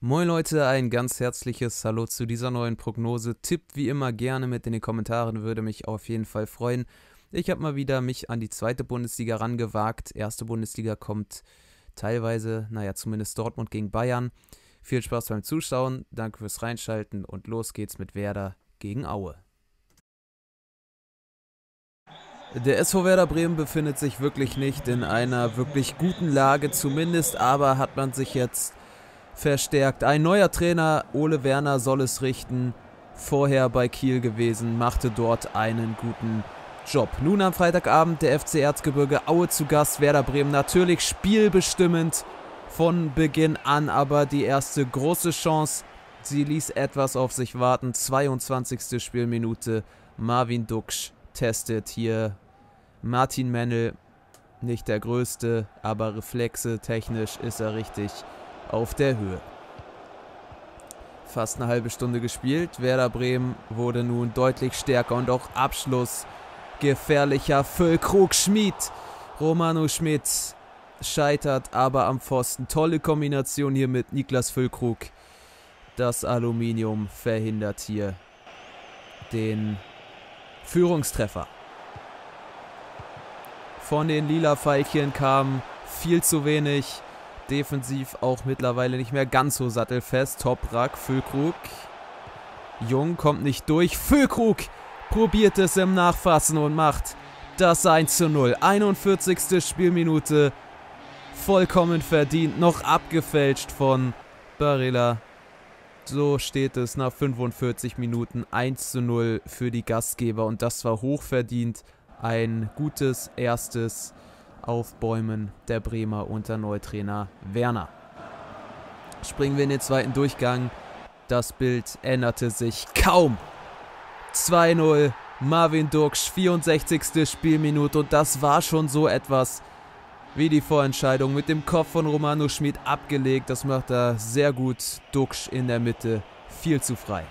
Moin Leute, ein ganz herzliches Hallo zu dieser neuen Prognose. Tippt wie immer gerne mit in den Kommentaren, würde mich auf jeden Fall freuen. Ich habe mal wieder mich an die zweite Bundesliga rangewagt. Erste Bundesliga kommt teilweise, naja, zumindest Dortmund gegen Bayern. Viel Spaß beim Zuschauen, danke fürs Reinschalten und los geht's mit Werder gegen Aue. Der SV Werder Bremen befindet sich wirklich nicht in einer wirklich guten Lage, zumindest aber hat man sich jetzt verstärkt. Ein neuer Trainer, Ole Werner, soll es richten. Vorher bei Kiel gewesen, machte dort einen guten Job. Nun am Freitagabend der FC Erzgebirge Aue zu Gast. Werder Bremen natürlich spielbestimmend von Beginn an, aber die erste große Chance, sie ließ etwas auf sich warten. 22. Spielminute. Marvin Duksch testet hier Martin Mennel. Nicht der größte, aber Reflexe technisch ist er richtig auf der Höhe. Fast eine halbe Stunde gespielt. Werder Bremen wurde nun deutlich stärker und auch Abschluss gefährlicher. Füllkrug Schmid. Romano Schmidt scheitert aber am Pfosten. Tolle Kombination hier mit Niklas Füllkrug. Das Aluminium verhindert hier den Führungstreffer. Von den lila Veilchen kam viel zu wenig. Defensiv auch mittlerweile nicht mehr ganz so sattelfest. Toprak, Füllkrug. Jung kommt nicht durch. Füllkrug probiert es im Nachfassen und macht das 1 zu 0. 41. Spielminute. Vollkommen verdient. Noch abgefälscht von Barilla. So steht es nach 45 Minuten 1 zu 0 für die Gastgeber. Und das war hochverdient. Ein gutes erstes Aufbäumen der Bremer unter Neutrainer Werner. Springen wir in den zweiten Durchgang. Das Bild änderte sich kaum. 2-0, Marvin Duksch, 64. Spielminute und das war schon so etwas wie die Vorentscheidung mit dem Kopf von Romano Schmid abgelegt. Das macht er sehr gut. Duksch in der Mitte, viel zu frei.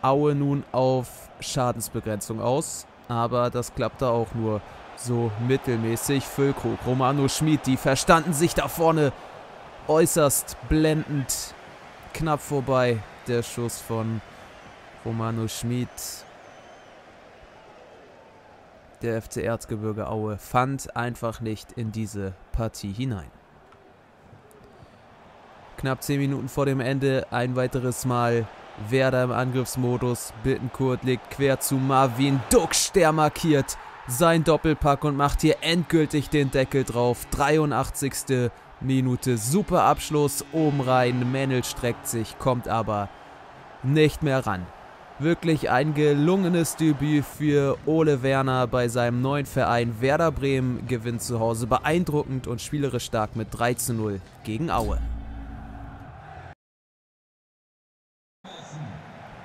Aue nun auf Schadensbegrenzung aus, aber das klappte auch nur so mittelmäßig. Füllkrug, Romano Schmid, die verstanden sich da vorne äußerst blendend. Knapp vorbei der Schuss von Romano Schmid. Der FC Erzgebirge Aue fand einfach nicht in diese Partie hinein. Knapp 10 Minuten vor dem Ende ein weiteres Mal Werder im Angriffsmodus. Bittenkurt legt quer zu Marvin Duksch, der markiert sein Doppelpack und macht hier endgültig den Deckel drauf. 83. Minute, super Abschluss, oben rein, Männel streckt sich, kommt aber nicht mehr ran. Wirklich ein gelungenes Debüt für Ole Werner bei seinem neuen Verein. Werder Bremen gewinnt zu Hause beeindruckend und spielerisch stark mit 3 zu 0 gegen Aue.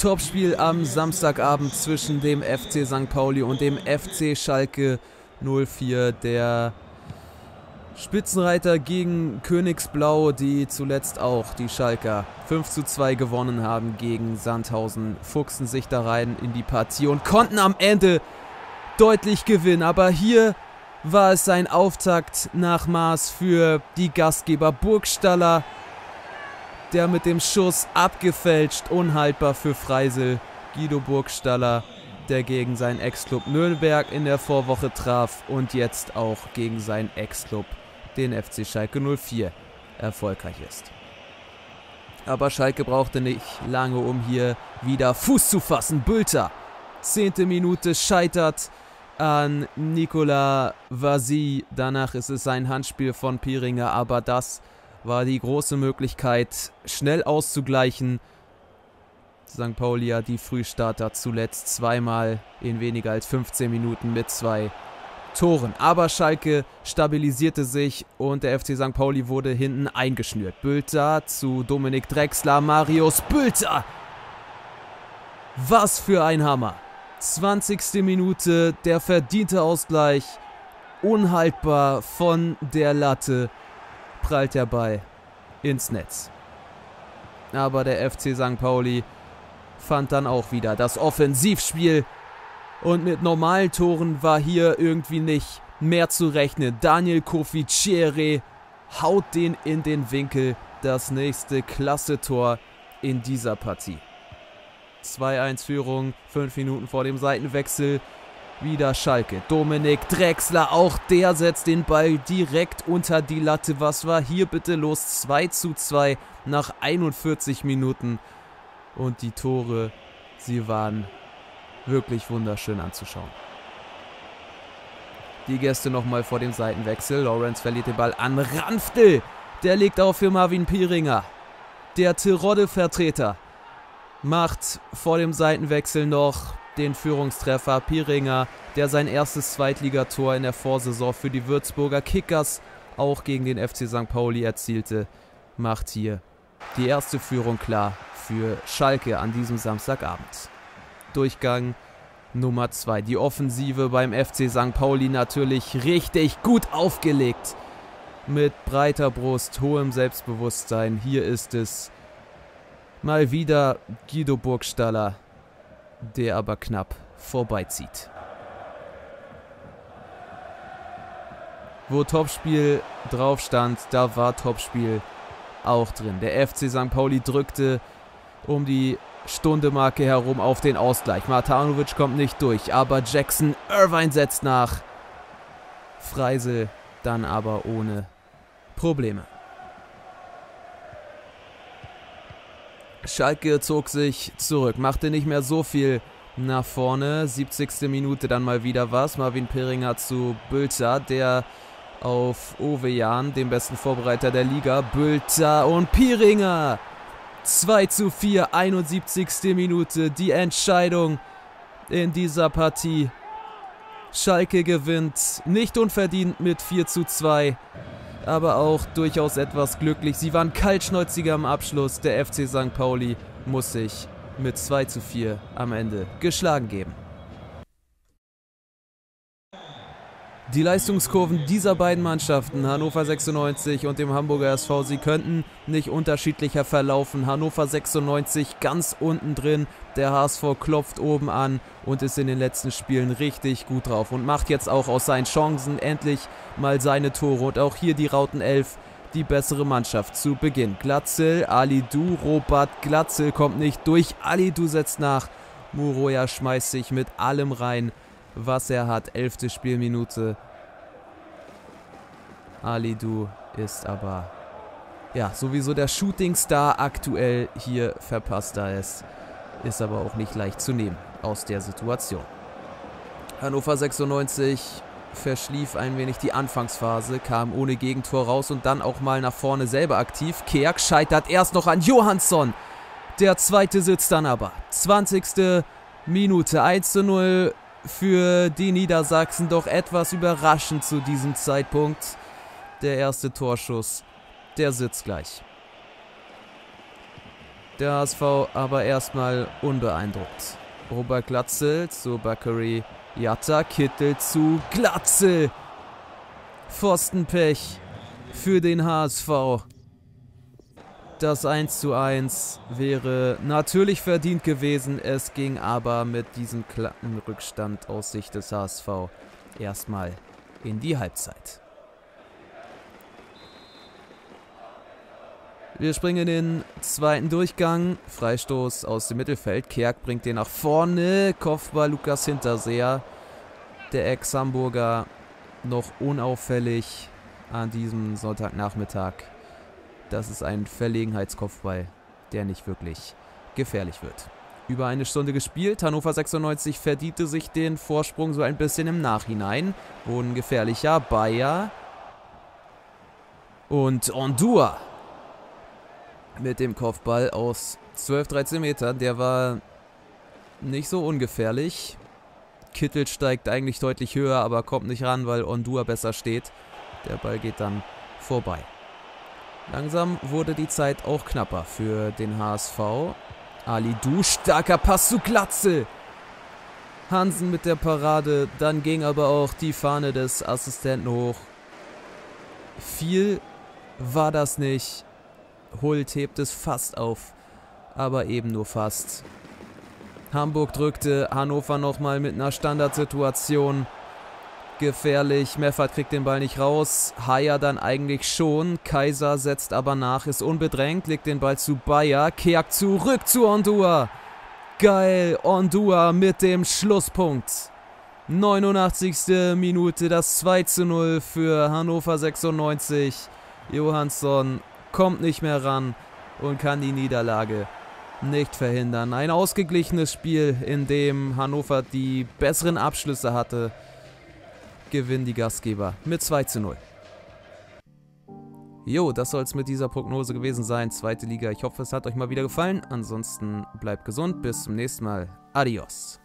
Topspiel am Samstagabend zwischen dem FC St. Pauli und dem FC Schalke 04. Der Spitzenreiter gegen Königsblau, die zuletzt auch die Schalker 5 zu 2 gewonnen haben gegen Sandhausen, fuchsen sich da rein in die Partie und konnten am Ende deutlich gewinnen. Aber hier war es ein Auftakt nach Maß für die Gastgeber Burgstaller der mit dem Schuss abgefälscht, unhaltbar für Freisel. Guido Burgstaller, der gegen seinen Ex-Club Nürnberg in der Vorwoche traf und jetzt auch gegen seinen Ex-Club, den FC Schalke 04, erfolgreich ist. Aber Schalke brauchte nicht lange, um hier wieder Fuß zu fassen. Bülter, zehnte Minute, scheitert an Nicolas Vasi. Danach ist es ein Handspiel von Piringer, aber das war die große Möglichkeit, schnell auszugleichen. St. Pauli hat die Frühstarter zuletzt zweimal in weniger als 15 Minuten mit zwei Toren. Aber Schalke stabilisierte sich und der FC St. Pauli wurde hinten eingeschnürt. Bülter zu Dominik Drexler, Marius Bülter. Was für ein Hammer. 20. Minute, der verdiente Ausgleich. Unhaltbar von der Latte prallt der Ball ins Netz. Aber der FC St. Pauli fand dann auch wieder das Offensivspiel. Und mit normalen Toren war hier irgendwie nicht mehr zu rechnen. Daniel Koficiere haut den in den Winkel. das nächste Klasse-Tor in dieser Partie. 2-1 Führung, 5 Minuten vor dem Seitenwechsel. Wieder Schalke. Dominik Drexler, auch der setzt den Ball direkt unter die Latte. Was war hier bitte los? 2 zu 2 nach 41 Minuten. Und die Tore, sie waren wirklich wunderschön anzuschauen. Die Gäste nochmal vor dem Seitenwechsel. Lawrence verliert den Ball an Ranftel. Der legt auf für Marvin Pieringer. Der Tirode-Vertreter macht vor dem Seitenwechsel noch den Führungstreffer. Pieringer, der sein erstes Zweitligator in der Vorsaison für die Würzburger Kickers auch gegen den FC St. Pauli erzielte, macht hier die erste Führung klar für Schalke an diesem Samstagabend. Durchgang Nummer 2. Die Offensive beim FC St. Pauli natürlich richtig gut aufgelegt. Mit breiter Brust, hohem Selbstbewusstsein. Hier ist es mal wieder Guido Burgstaller, der aber knapp vorbeizieht. Wo Topspiel drauf stand, da war Topspiel auch drin. Der FC St. Pauli drückte um die Stunde-Marke herum auf den Ausgleich. Matanovic kommt nicht durch, aber Jackson Irvine setzt nach. Freisel dann aber ohne Probleme. Schalke zog sich zurück, machte nicht mehr so viel nach vorne. 70. Minute dann mal wieder was. Marvin Piringer zu Bülter, der auf Ove Jan, dem besten Vorbereiter der Liga. Bülter und Piringer. 2 zu 4, 71. Minute. Die Entscheidung in dieser Partie. Schalke gewinnt nicht unverdient mit 4 zu 2 aber auch durchaus etwas glücklich. Sie waren kaltschnäuziger am Abschluss. Der FC St. Pauli muss sich mit 2 zu 4 am Ende geschlagen geben. Die Leistungskurven dieser beiden Mannschaften, Hannover 96 und dem Hamburger SV, sie könnten nicht unterschiedlicher verlaufen. Hannover 96 ganz unten drin, der HSV klopft oben an und ist in den letzten Spielen richtig gut drauf und macht jetzt auch aus seinen Chancen endlich mal seine Tore. Und auch hier die Rautenelf, die bessere Mannschaft zu Beginn. Glatzel, Du, Robert Glatzel kommt nicht durch, Ali Du setzt nach. Muroya schmeißt sich mit allem rein was er hat. Elfte Spielminute. Alidu ist aber ja sowieso der Shootingstar aktuell. Hier verpasst er es. Ist aber auch nicht leicht zu nehmen aus der Situation. Hannover 96 verschlief ein wenig die Anfangsphase, kam ohne Gegentor raus und dann auch mal nach vorne selber aktiv. Kerk scheitert erst noch an Johansson. Der zweite sitzt dann aber. 20. Minute 1 zu 0 für die Niedersachsen doch etwas überraschend zu diesem Zeitpunkt. Der erste Torschuss, der sitzt gleich. Der HSV aber erstmal unbeeindruckt. Robert Glatzel zu Bakary Jatta, Kittel zu Glatzel. Pfostenpech für den HSV. Das 1 zu 1 wäre natürlich verdient gewesen. Es ging aber mit diesem Klappenrückstand aus Sicht des HSV erstmal in die Halbzeit. Wir springen in den zweiten Durchgang. Freistoß aus dem Mittelfeld. Kerk bringt den nach vorne. Kopfball Lukas Hinterseher. Der Ex-Hamburger noch unauffällig an diesem Sonntagnachmittag das ist ein Verlegenheitskopfball, der nicht wirklich gefährlich wird. Über eine Stunde gespielt. Hannover 96 verdiente sich den Vorsprung so ein bisschen im Nachhinein. Wurden gefährlicher. Bayer und Ondua mit dem Kopfball aus 12, 13 Metern. Der war nicht so ungefährlich. Kittel steigt eigentlich deutlich höher, aber kommt nicht ran, weil Ondua besser steht. Der Ball geht dann vorbei. Langsam wurde die Zeit auch knapper für den HSV. Ali Du, starker Pass zu Glatzel. Hansen mit der Parade, dann ging aber auch die Fahne des Assistenten hoch. Viel war das nicht. Hult hebt es fast auf, aber eben nur fast. Hamburg drückte Hannover nochmal mit einer Standardsituation. Gefährlich. Meffert kriegt den Ball nicht raus. Haier dann eigentlich schon. Kaiser setzt aber nach, ist unbedrängt, legt den Ball zu Bayer. Keak zurück zu Ondua. Geil, Ondua mit dem Schlusspunkt. 89. Minute, das 2 zu 0 für Hannover 96. Johansson kommt nicht mehr ran und kann die Niederlage nicht verhindern. Ein ausgeglichenes Spiel, in dem Hannover die besseren Abschlüsse hatte, gewinnen die Gastgeber mit 2 zu 0. Jo, das soll es mit dieser Prognose gewesen sein. Zweite Liga. Ich hoffe, es hat euch mal wieder gefallen. Ansonsten bleibt gesund. Bis zum nächsten Mal. Adios.